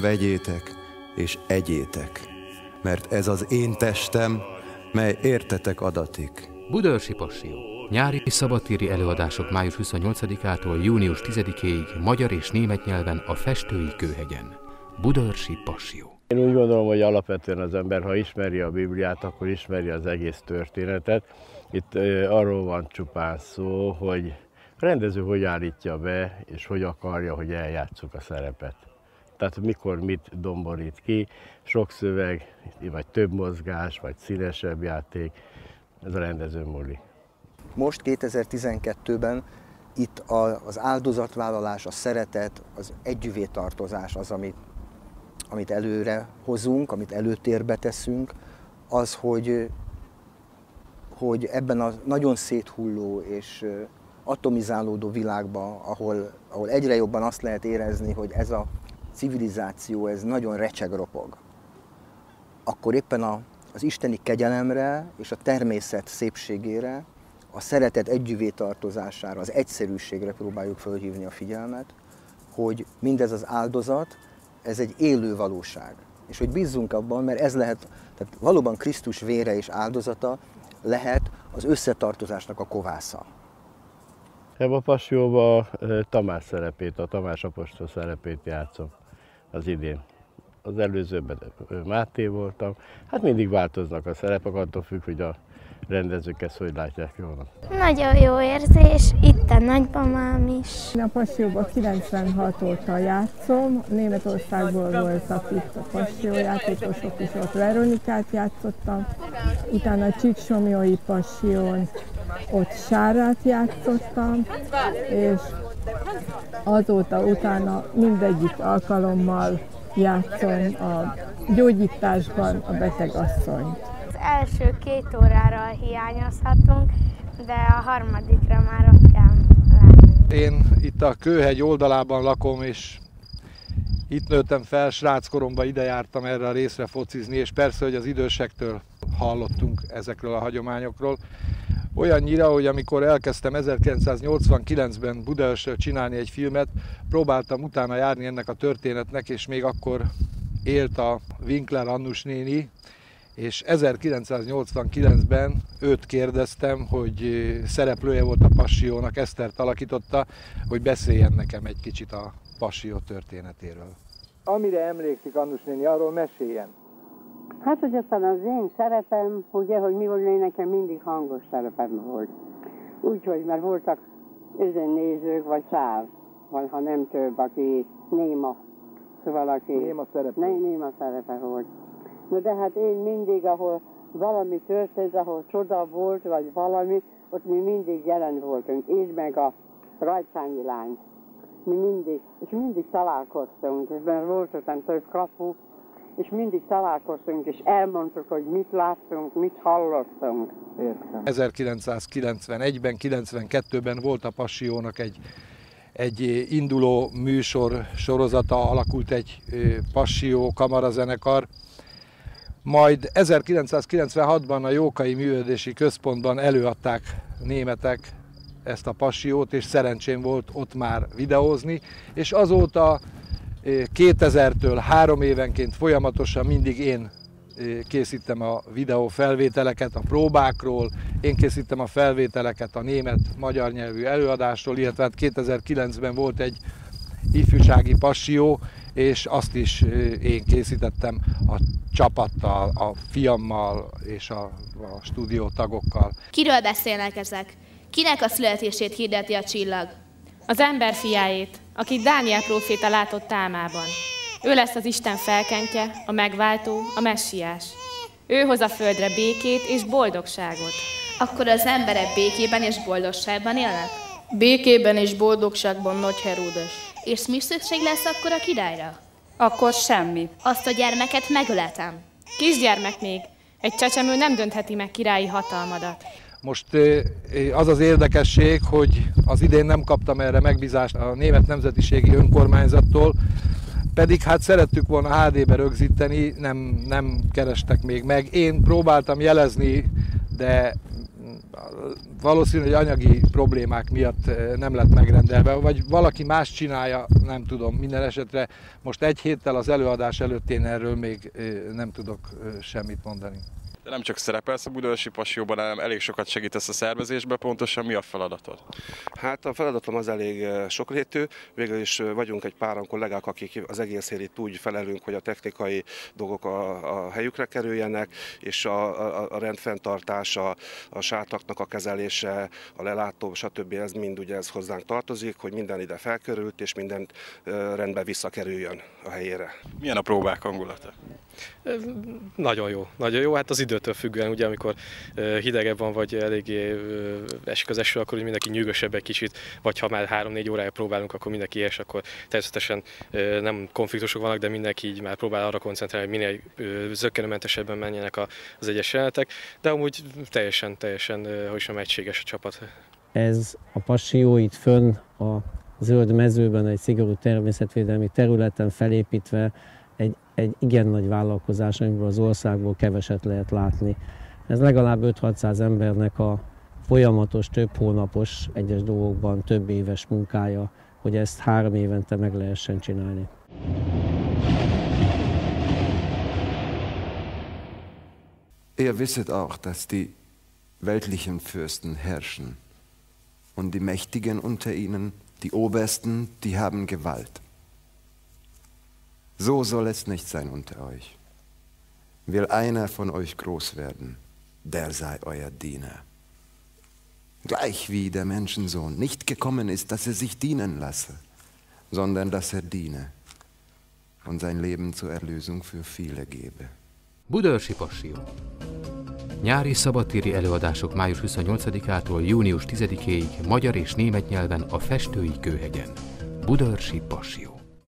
vegyétek és egyétek, mert ez az én testem, mely értetek adatik. Budörsi Passió. Nyári szabadtéri előadások május 28-ától június 10-ig magyar és német nyelven a Festői Kőhegyen. Budörsi Passió. Én úgy gondolom, hogy alapvetően az ember, ha ismeri a Bibliát, akkor ismeri az egész történetet. Itt arról van csupán szó, hogy rendező hogy állítja be, és hogy akarja, hogy eljátszuk a szerepet. Tehát mikor mit domborít ki, sok szöveg, vagy több mozgás, vagy színesebb játék, ez a rendező múlik. Most 2012-ben itt az áldozatvállalás, a szeretet, az együvé tartozás az, amit, amit előre hozunk, amit előtérbe teszünk, az, hogy, hogy ebben a nagyon széthulló és atomizálódó világban, ahol, ahol egyre jobban azt lehet érezni, hogy ez a civilizáció, ez nagyon recsegropog, akkor éppen a, az isteni kegyelemre és a természet szépségére, a szeretet együvé tartozására, az egyszerűségre próbáljuk fölhívni a figyelmet, hogy mindez az áldozat, ez egy élő valóság. És hogy bízzunk abban, mert ez lehet, tehát valóban Krisztus vére és áldozata lehet az összetartozásnak a kovásza. Ebben a passióban Tamás szerepét, a Tamás apostol szerepét játszom az idén. Az előzőben Máté voltam. Hát mindig változnak a szerepek, attól függ, hogy a rendezők ezt hogy látják jól. Nagyon jó érzés, itt a nagymamám is. Én a Passióban 96 óta játszom, Németországból voltak itt a Passió játékosok is, ott Veronikát játszottam, utána a Csíksomjói Passion, ott Sárát játszottam, és azóta utána mindegyik alkalommal játszom a gyógyításban a beteg asszonyt. Az első két órára hiányozhatunk, de a harmadikra már ott kell lenni. Én itt a Kőhegy oldalában lakom, és itt nőttem fel, sráckoromban ide jártam erre a részre focizni, és persze, hogy az idősektől hallottunk ezekről a hagyományokról. Olyannyira, hogy amikor elkezdtem 1989-ben Budaörsről csinálni egy filmet, próbáltam utána járni ennek a történetnek, és még akkor élt a Winkler Annus néni, és 1989-ben őt kérdeztem, hogy szereplője volt a Passió-nak, Esztert alakította, hogy beszéljen nekem egy kicsit a Passió történetéről. Amire emlékszik Annus néni, arról meséljen. Hát, hogy aztán az én szerepem, ugye, hogy mi volt, én nekem mindig hangos szerepem volt. Úgyhogy, mert voltak ezen nézők, vagy száz, vagy ha nem több, aki néma. Szóval aki... Néma szerepe. Ne, néma szerepe volt. Na de hát én mindig, ahol valami történt, ahol csoda volt, vagy valami, ott mi mindig jelen voltunk. Én meg a rajtányi lány. Mi mindig, és mindig találkoztunk, mert volt ott több kapu, és mindig találkoztunk, és elmondtuk, hogy mit láttunk, mit hallottunk. Értem. 1991-ben, 92-ben volt a Passiónak egy, egy induló műsor sorozata, alakult egy Passió kamarazenekar, majd 1996-ban a Jókai Művődési Központban előadták németek ezt a passiót, és szerencsém volt ott már videózni, és azóta 2000-től három évenként folyamatosan mindig én készítem a videó felvételeket a próbákról, én készítem a felvételeket a német-magyar nyelvű előadásról, illetve hát 2009-ben volt egy ifjúsági passió, és azt is én készítettem a csapattal, a fiammal és a, a stúdió tagokkal. Kiről beszélnek ezek? Kinek a születését hirdeti a csillag? Az ember fiáét, akit Dániel próféta látott álmában. Ő lesz az Isten felkentje, a megváltó, a messiás. Ő hoz a földre békét és boldogságot. Akkor az emberek békében és boldogságban élnek? Békében és boldogságban, nagy Heródes. És mi szükség lesz akkor a királyra? Akkor semmi. Azt a gyermeket megöletem. Kisgyermek még. Egy csecsemő nem döntheti meg királyi hatalmadat. Most az az érdekesség, hogy az idén nem kaptam erre megbízást a Német Nemzetiségi Önkormányzattól, pedig hát szerettük volna HD-be rögzíteni, nem, nem kerestek még meg. Én próbáltam jelezni, de valószínű, anyagi problémák miatt nem lett megrendelve, vagy valaki más csinálja, nem tudom. Minden esetre most egy héttel az előadás előtt én erről még nem tudok semmit mondani. De nem csak szerepelsz a Budaörsi Pasióban, hanem elég sokat segítesz a szervezésbe. Pontosan mi a feladatod? Hát a feladatom az elég eh, sokrétű. Végül is eh, vagyunk egy páran kollégák, akik az egészért itt úgy felelünk, hogy a technikai dolgok a, a helyükre kerüljenek, és a, a, a rendfenntartás, a, a sátaknak a kezelése, a lelátó, stb. ez mind ugye ez hozzánk tartozik, hogy minden ide felkerült, és mindent eh, rendbe visszakerüljön a helyére. Milyen a próbák hangulata? Nagyon jó, nagyon jó. Hát az időtől függően, ugye amikor hidegebb van, vagy eléggé esik az eső, akkor mindenki nyűgösebb egy kicsit, vagy ha már 3-4 órája próbálunk, akkor mindenki és akkor természetesen nem konfliktusok vannak, de mindenki így már próbál arra koncentrálni, hogy minél zöggenőmentesebben menjenek az egyes jelenetek, de amúgy teljesen, teljesen, hogy sem egységes a csapat. Ez a passió itt fönn a zöld mezőben, egy szigorú természetvédelmi területen felépítve, egy, egy igen nagy vállalkozás, amiből az országból keveset lehet látni. Ez legalább 5-600 embernek a folyamatos, több hónapos, egyes dolgokban több éves munkája, hogy ezt három évente meg lehessen csinálni. Ihr wisset auch, dass die weltlichen Fürsten herrschen und die Mächtigen unter ihnen, die Obersten, die haben Gewalt. So soll es nicht sein unter euch. Will einer von euch groß werden, der sei euer Diener. Gleich wie der Menschensohn nicht gekommen ist, dass er sich dienen lasse, sondern dass er diene und sein Leben zur Erlösung für viele gebe. Budaörsi Passió Nyári szabadtéri előadások május 28-ától június 10-ig magyar és német nyelven a Festői Kőhegyen. Budaörsi Passió